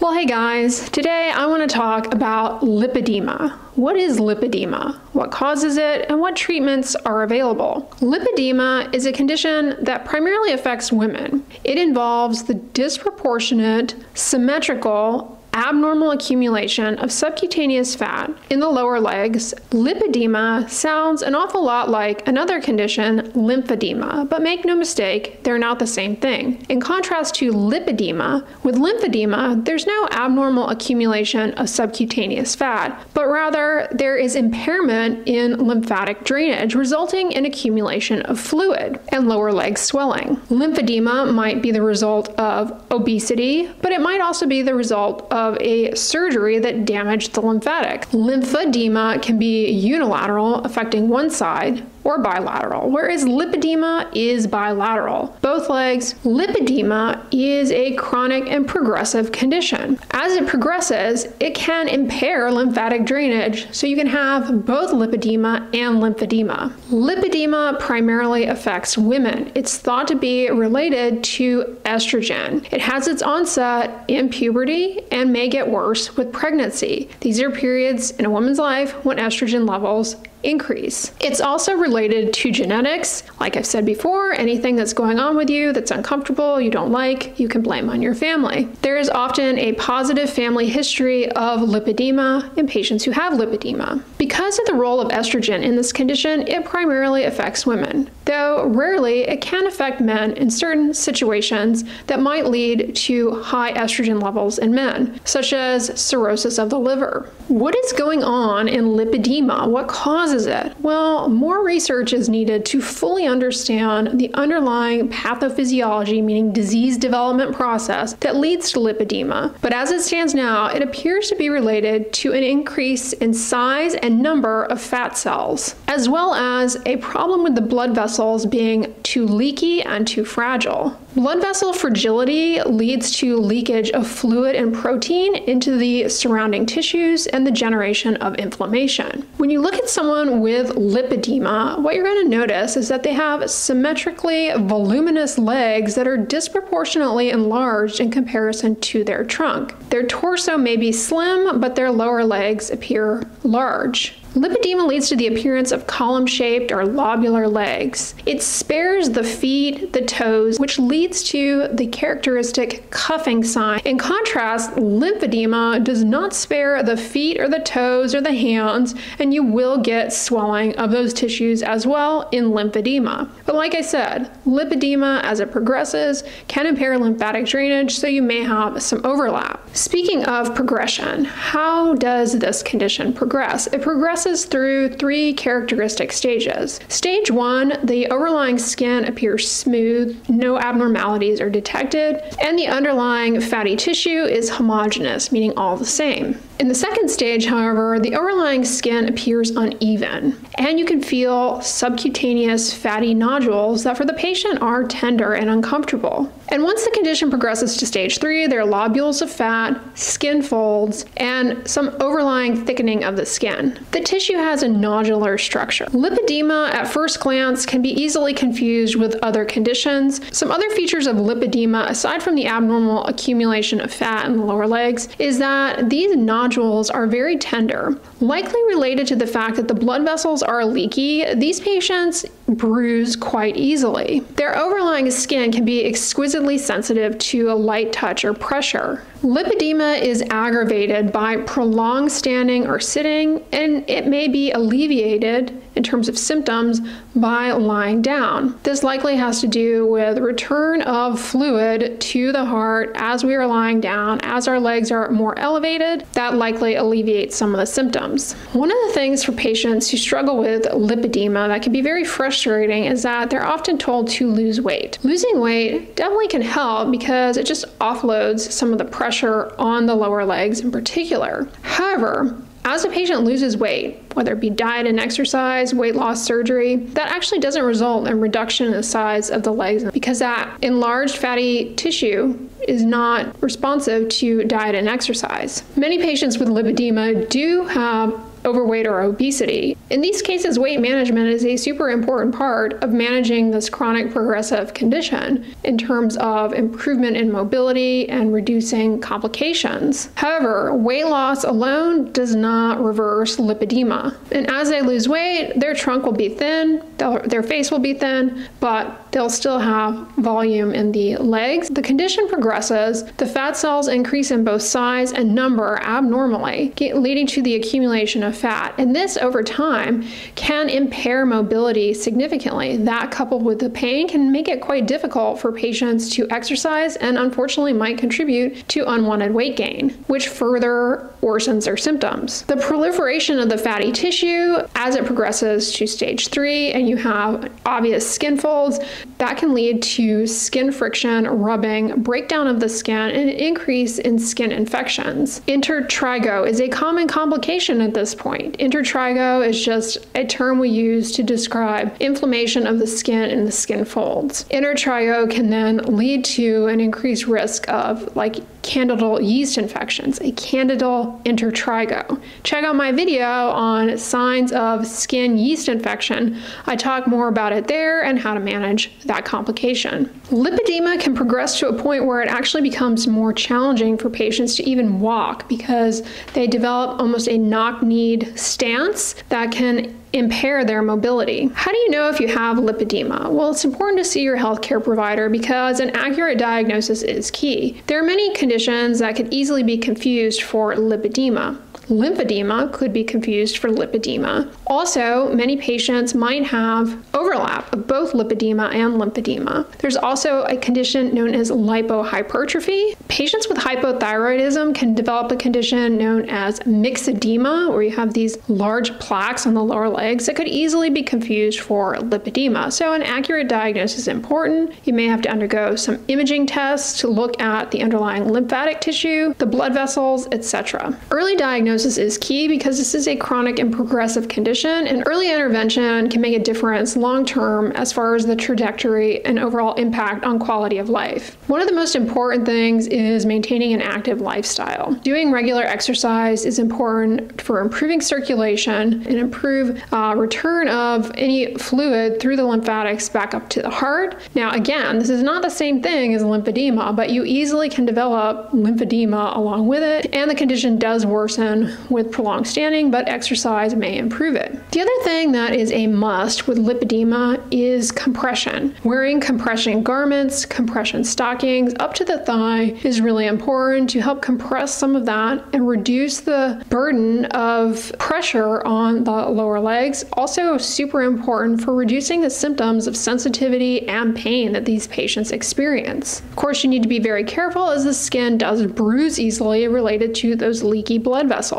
Well, hey guys, today I want to talk about lipedema. What is lipedema? What causes it? And what treatments are available? Lipedema is a condition that primarily affects women. It involves the disproportionate, symmetrical, abnormal accumulation of subcutaneous fat in the lower legs, lipedema sounds an awful lot like another condition, lymphedema, but make no mistake, they're not the same thing. In contrast to lipedema, with lymphedema, there's no abnormal accumulation of subcutaneous fat, but rather there is impairment in lymphatic drainage, resulting in accumulation of fluid and lower leg swelling. Lymphedema might be the result of obesity, but it might also be the result of of a surgery that damaged the lymphatic. Lymphedema can be unilateral, affecting one side, or bilateral, whereas lipedema is bilateral. Both legs, lipedema is a chronic and progressive condition. As it progresses, it can impair lymphatic drainage, so you can have both lipedema and lymphedema. Lipedema primarily affects women. It's thought to be related to estrogen. It has its onset in puberty and may get worse with pregnancy. These are periods in a woman's life when estrogen levels increase. It's also related to genetics. Like I've said before, anything that's going on with you that's uncomfortable, you don't like, you can blame on your family. There is often a positive family history of lipedema in patients who have lipedema. Because of the role of estrogen in this condition, it primarily affects women, though rarely it can affect men in certain situations that might lead to high estrogen levels in men, such as cirrhosis of the liver. What is going on in lipedema? What causes it? Well, more research is needed to fully understand the underlying pathophysiology, meaning disease development process, that leads to lipedema. But as it stands now, it appears to be related to an increase in size and number of fat cells, as well as a problem with the blood vessels being too leaky and too fragile. Blood vessel fragility leads to leakage of fluid and protein into the surrounding tissues and the generation of inflammation. When you look at someone with lipedema, what you're going to notice is that they have symmetrically voluminous legs that are disproportionately enlarged in comparison to their trunk. Their torso may be slim, but their lower legs appear large. Lipedema leads to the appearance of column-shaped or lobular legs. It spares the feet, the toes, which leads to the characteristic cuffing sign. In contrast, lymphedema does not spare the feet or the toes or the hands, and you will get swelling of those tissues as well in lymphedema. But like I said, lipedema as it progresses can impair lymphatic drainage, so you may have some overlap. Speaking of progression, how does this condition progress? It progresses passes through three characteristic stages. Stage one, the overlying skin appears smooth, no abnormalities are detected, and the underlying fatty tissue is homogeneous, meaning all the same. In the second stage, however, the overlying skin appears uneven, and you can feel subcutaneous fatty nodules that for the patient are tender and uncomfortable. And once the condition progresses to stage three, there are lobules of fat, skin folds, and some overlying thickening of the skin. The tissue has a nodular structure. Lipedema at first glance can be easily confused with other conditions. Some other features of lipedema, aside from the abnormal accumulation of fat in the lower legs, is that these nodules nodules are very tender, likely related to the fact that the blood vessels are leaky. These patients bruise quite easily. Their overlying skin can be exquisitely sensitive to a light touch or pressure. Lipedema is aggravated by prolonged standing or sitting, and it may be alleviated in terms of symptoms by lying down. This likely has to do with return of fluid to the heart as we are lying down. As our legs are more elevated, that likely alleviates some of the symptoms. One of the things for patients who struggle with lipedema that can be very frustrating is that they're often told to lose weight. Losing weight definitely can help because it just offloads some of the pressure pressure on the lower legs in particular. However, as a patient loses weight, whether it be diet and exercise, weight loss surgery, that actually doesn't result in reduction in the size of the legs because that enlarged fatty tissue is not responsive to diet and exercise. Many patients with lipedema do have overweight or obesity. In these cases, weight management is a super important part of managing this chronic progressive condition in terms of improvement in mobility and reducing complications. However, weight loss alone does not reverse lipedema. And as they lose weight, their trunk will be thin, their face will be thin, but they'll still have volume in the legs. The condition progresses, the fat cells increase in both size and number abnormally, leading to the accumulation of fat. And this over time can impair mobility significantly. That coupled with the pain can make it quite difficult for patients to exercise and unfortunately might contribute to unwanted weight gain, which further worsens their symptoms. The proliferation of the fatty tissue as it progresses to stage three and you have obvious skin folds, that can lead to skin friction, rubbing, breakdown of the skin, and an increase in skin infections. Intertrigo is a common complication at this point. Intertrigo is just a term we use to describe inflammation of the skin and the skin folds. Intertrigo can then lead to an increased risk of like candidal yeast infections, a candidal intertrigo. Check out my video on signs of skin yeast infection. I talk more about it there and how to manage that complication. Lipedema can progress to a point where it actually becomes more challenging for patients to even walk because they develop almost a knock-kneed stance that can impair their mobility. How do you know if you have lipedema? Well, it's important to see your healthcare provider because an accurate diagnosis is key. There are many conditions that could easily be confused for lipedema. Lymphedema could be confused for lipedema. Also, many patients might have overlap of both lipedema and lymphedema. There's also a condition known as lipohypertrophy. Patients with hypothyroidism can develop a condition known as myxedema, where you have these large plaques on the lower legs that could easily be confused for lipedema. So, an accurate diagnosis is important. You may have to undergo some imaging tests to look at the underlying lymphatic tissue, the blood vessels, etc. Early diagnosis diagnosis is key because this is a chronic and progressive condition, and early intervention can make a difference long term as far as the trajectory and overall impact on quality of life. One of the most important things is maintaining an active lifestyle. Doing regular exercise is important for improving circulation and improve uh, return of any fluid through the lymphatics back up to the heart. Now, again, this is not the same thing as lymphedema, but you easily can develop lymphedema along with it, and the condition does worsen with prolonged standing, but exercise may improve it. The other thing that is a must with lipedema is compression. Wearing compression garments, compression stockings up to the thigh is really important to help compress some of that and reduce the burden of pressure on the lower legs. Also, super important for reducing the symptoms of sensitivity and pain that these patients experience. Of course, you need to be very careful as the skin does bruise easily related to those leaky blood vessels.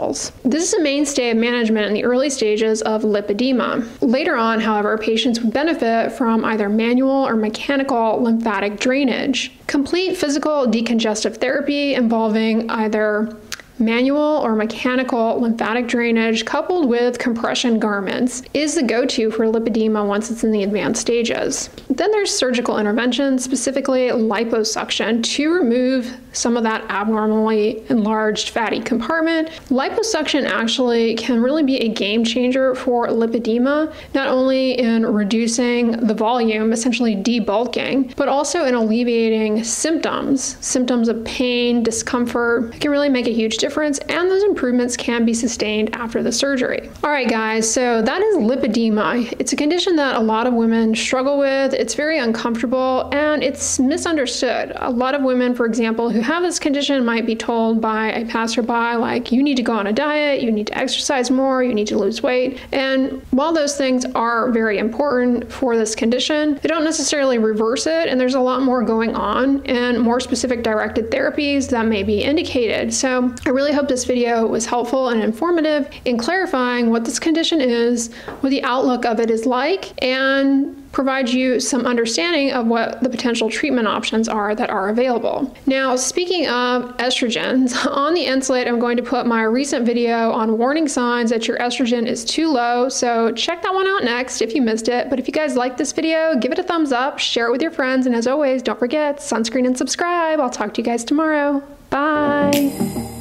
This is a mainstay of management in the early stages of lipedema. Later on, however, patients would benefit from either manual or mechanical lymphatic drainage. Complete physical decongestive therapy involving either manual or mechanical lymphatic drainage coupled with compression garments is the go-to for lipedema once it's in the advanced stages. Then there's surgical intervention, specifically liposuction, to remove some of that abnormally enlarged fatty compartment. Liposuction actually can really be a game changer for lipedema, not only in reducing the volume, essentially debulking, but also in alleviating symptoms, symptoms of pain, discomfort. It can really make a huge difference, and those improvements can be sustained after the surgery. All right, guys, so that is lipedema. It's a condition that a lot of women struggle with. It's very uncomfortable and it's misunderstood. A lot of women, for example, who have this condition might be told by a passerby, like, you need to go on a diet, you need to exercise more, you need to lose weight. And while those things are very important for this condition, they don't necessarily reverse it, and there's a lot more going on and more specific directed therapies that may be indicated. So I really hope this video was helpful and informative in clarifying what this condition is, what the outlook of it is like, and provide you some understanding of what the potential treatment options are that are available. Now, speaking of estrogens, on the end slate, I'm going to put my recent video on warning signs that your estrogen is too low. So check that one out next if you missed it. But if you guys like this video, give it a thumbs up, share it with your friends, and as always, don't forget sunscreen and subscribe. I'll talk to you guys tomorrow. Bye.